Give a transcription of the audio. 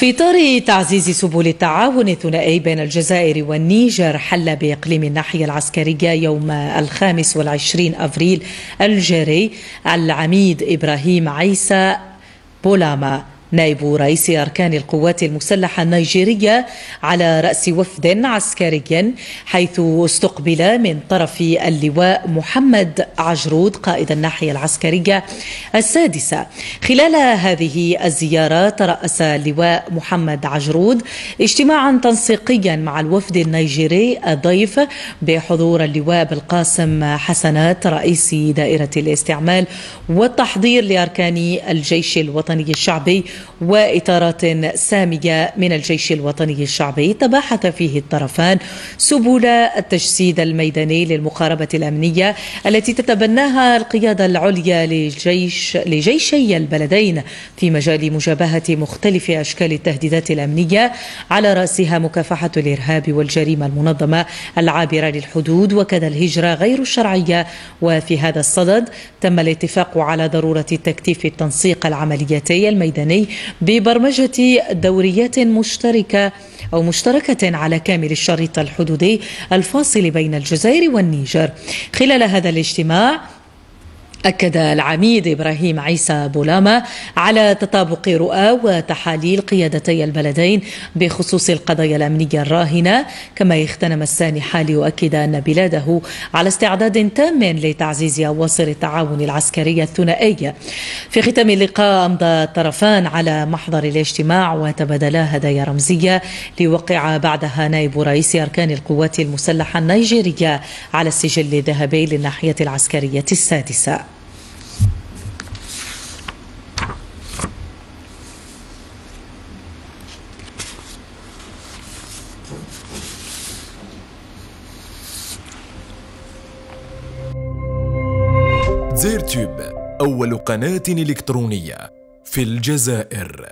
في إطار تعزيز سبل التعاون الثنائي بين الجزائر والنيجر حل بإقليم الناحية العسكرية يوم الخامس والعشرين أفريل الجاري العميد إبراهيم عيسى بولاما. نائب رئيس أركان القوات المسلحة النيجيرية على رأس وفد عسكري حيث استقبل من طرف اللواء محمد عجرود قائد الناحية العسكرية السادسة. خلال هذه الزيارة ترأس اللواء محمد عجرود اجتماعا تنسيقيا مع الوفد النيجيري الضيف بحضور اللواء بالقاسم حسنات رئيس دائرة الاستعمال والتحضير لأركان الجيش الوطني الشعبي وإطارات سامية من الجيش الوطني الشعبي تباحث فيه الطرفان سبل التجسيد الميداني للمقاربة الأمنية التي تتبناها القيادة العليا لجيش لجيشي البلدين في مجال مجابهة مختلف أشكال التهديدات الأمنية على رأسها مكافحة الإرهاب والجريمة المنظمة العابرة للحدود وكذا الهجرة غير الشرعية. وفي هذا الصدد تم الاتفاق على ضرورة تكثيف التنسيق العملياتي الميداني ببرمجة دوريات مشتركة أو مشتركة على كامل الشريط الحدودي الفاصل بين الجزائر والنيجر. خلال هذا الاجتماع أكد العميد إبراهيم عيسى بولاما على تطابق رؤى وتحاليل قيادتي البلدين بخصوص القضايا الأمنية الراهنة. كما يختنم السانحة ليؤكد أن بلاده على استعداد تام لتعزيز أواصر التعاون العسكري الثنائي. في ختام اللقاء أمضى الطرفان على محضر الاجتماع وتبادلا هدايا رمزية ليوقع بعدها نائب رئيس أركان القوات المسلحة النيجيرية على السجل الذهبي للناحية العسكرية السادسة. زيرتوب أول قناة إلكترونية في الجزائر.